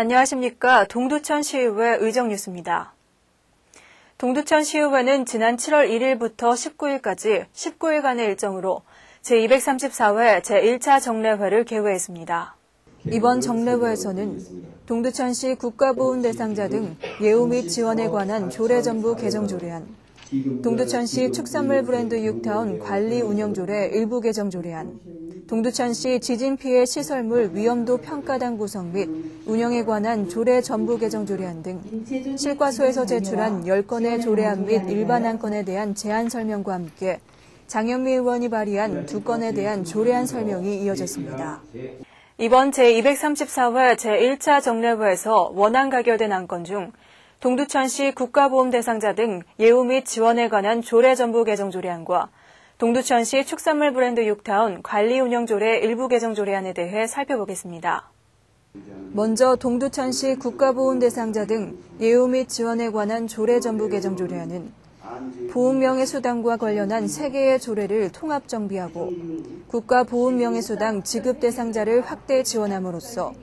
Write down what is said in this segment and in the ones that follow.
안녕하십니까. 동두천 시의회 의정 뉴스입니다. 동두천 시의회는 지난 7월 1일부터 19일까지 19일간의 일정으로 제234회 제1차 정례회를 개회했습니다. 이번 정례회에서는 동두천시 국가보훈 대상자 등 예우 및 지원에 관한 조례정부 개정 조례안, 동두천시 축산물 브랜드 6타운 관리 운영 조례 일부 개정 조례안, 동두천시 지진 피해 시설물 위험도 평가단 구성 및 운영에 관한 조례 전부 개정 조례안 등 실과소에서 제출한 10건의 조례안 및 일반 안 건에 대한 제안 설명과 함께 장현미 의원이 발의한 두 건에 대한 조례안 설명이 이어졌습니다. 이번 제234회 제1차 정례회에서 원안 가결된 안건 중 동두천시 국가보험 대상자 등 예우 및 지원에 관한 조례 전부 개정 조례안과 동두천시 축산물 브랜드 6타운 관리 운영 조례 일부 개정 조례안에 대해 살펴보겠습니다. 먼저 동두천시 국가보훈 대상자 등 예우 및 지원에 관한 조례 전부 개정 조례안은 보훈명예수당과 관련한 3개의 조례를 통합 정비하고 국가보훈명예수당 지급 대상자를 확대 지원함으로써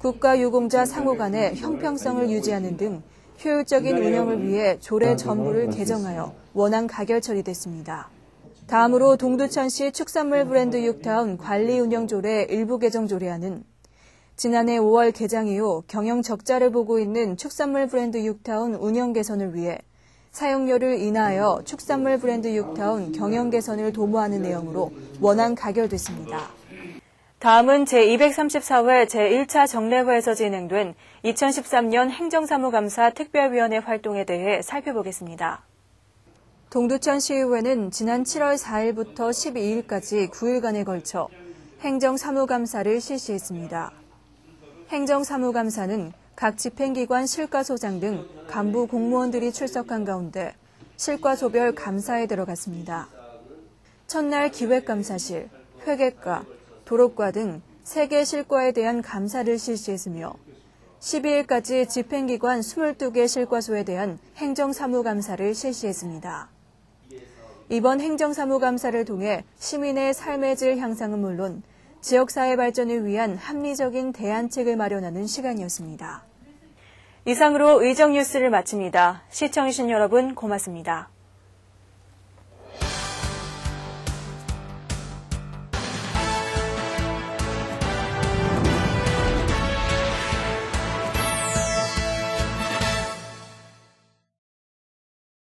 국가유공자 상호 간의 형평성을 유지하는 등 효율적인 운영을 위해 조례 전부를 개정하여 원안 가결 처리됐습니다. 다음으로 동두천시 축산물 브랜드 6타운 관리 운영 조례 일부 개정 조례안은 지난해 5월 개장 이후 경영 적자를 보고 있는 축산물 브랜드 6타운 운영 개선을 위해 사용료를 인하하여 축산물 브랜드 6타운 경영 개선을 도모하는 내용으로 원안 가결됐습니다. 다음은 제234회 제1차 정례회에서 진행된 2013년 행정사무감사 특별위원회 활동에 대해 살펴보겠습니다. 동두천 시의회는 지난 7월 4일부터 12일까지 9일간에 걸쳐 행정사무감사를 실시했습니다. 행정사무감사는 각 집행기관 실과소장 등 간부 공무원들이 출석한 가운데 실과소별 감사에 들어갔습니다. 첫날 기획감사실, 회계과, 도로과 등 3개 실과에 대한 감사를 실시했으며 12일까지 집행기관 22개 실과소에 대한 행정사무감사를 실시했습니다. 이번 행정사무감사를 통해 시민의 삶의 질 향상은 물론 지역사회 발전을 위한 합리적인 대안책을 마련하는 시간이었습니다. 이상으로 의정 뉴스를 마칩니다. 시청해주신 여러분 고맙습니다.